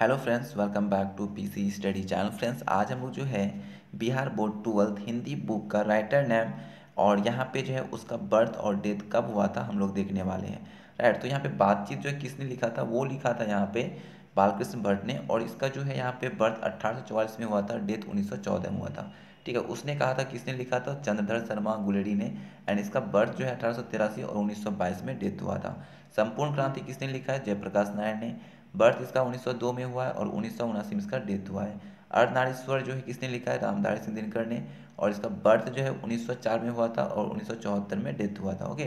Hello friends welcome back to PC study channel friends आज हम लोग जो है Bihar board twelfth Hindi book का राइटर नेम और यहाँ पे जो है उसका बर्थ और डेथ कब हुआ था हम लोग देखने वाले हैं। राइट तो यहाँ पे बातचीत जो है किसने लिखा था, वो लिखा था यहाँ पे बालकृष्ण भट्ट ने और इसका जो है यहाँ पे बर्थ अट्ठारह में हुआ था डेथ उन्नीस सौ चौदह में हुआ था। ठीक है, उसने कहा था किसने लिखा था, चंद्रधर शर्मा गुलेरी ने एंड इसका बर्थ जो है अठारह सौ तिरासी और उन्नीस सौ बाईस में डेथ हुआ था। संपूर्ण क्रांति किसने लिखा है, जयप्रकाश नारायण ने। बर्थ इसका 1902 में हुआ है और उन्नीस में इसका डेथ हुआ है। अर्धनारीश्वर जो है किसने लिखा है? रामधारी सिंह दिनकर ने। और इसका बर्थ जो है 1904 में हुआ था और 1974 में डेथ हुआ था, ओके?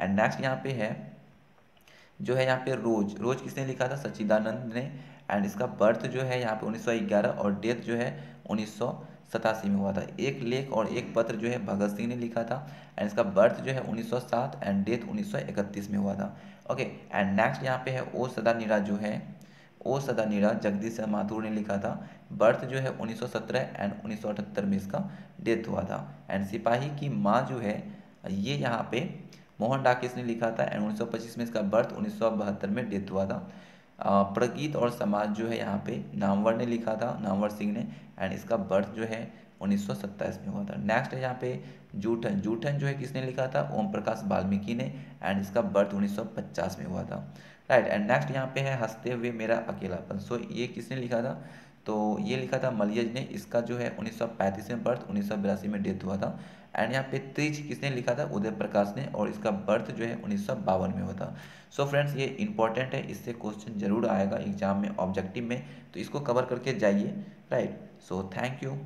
एंड नेक्स्ट यहाँ पे है, जो है यहाँ पे रोज। रोज किसने लिखा था? सचिदानंद ने। एंड इसका बर्थ जो है यहाँ पे 1911 और डेथ जो है उन्नीस सौ सतासी में हुआ था। एक लेख और एक पत्र जो है भगत सिंह ने लिखा था एंड इसका बर्थ जो है 1907 एंड डेथ 1931 में हुआ था। ओके एंड नेक्स्ट यहाँ पे है ओ सदा नीरा जो है, ओ सदा नीरा जगदीश माथुर ने लिखा था। बर्थ जो है 1917 एंड उन्नीस सौ अठहत्तर में इसका डेथ हुआ था। एंड सिपाही की माँ जो है, ये यहाँ पे मोहन डाकिस ने लिखा था एंड उन्नीस सौ पच्चीस में इसका बर्थ उन्नीस सौ बहत्तर में डेथ हुआ था। प्रगीत और समाज जो है यहाँ पे नामवर ने लिखा था, नामवर सिंह ने एंड इसका बर्थ जो है उन्नीस सौ सत्ताईस में हुआ था। नेक्स्ट है यहाँ पे जूठन। जूठन जो है किसने लिखा था? ओम प्रकाश वाल्मीकि ने एंड इसका बर्थ 1950 में हुआ था। राइट एंड नेक्स्ट यहाँ पे है हँसते हुए मेरा अकेलापन। सो ये किसने लिखा था? तो ये लिखा था मलियज ने, इसका जो है 1935 में बर्थ उन्नीस में डेथ हुआ था। एंड यहाँ पे त्रिज किसने लिखा था? उदय प्रकाश ने, और इसका बर्थ जो है उन्नीस सौ बावन में हुआ था। सो so फ्रेंड्स ये इंपॉर्टेंट है, इससे क्वेश्चन ज़रूर आएगा एग्ज़ाम में ऑब्जेक्टिव में तो इसको कवर करके जाइए राइट सो थैंक यू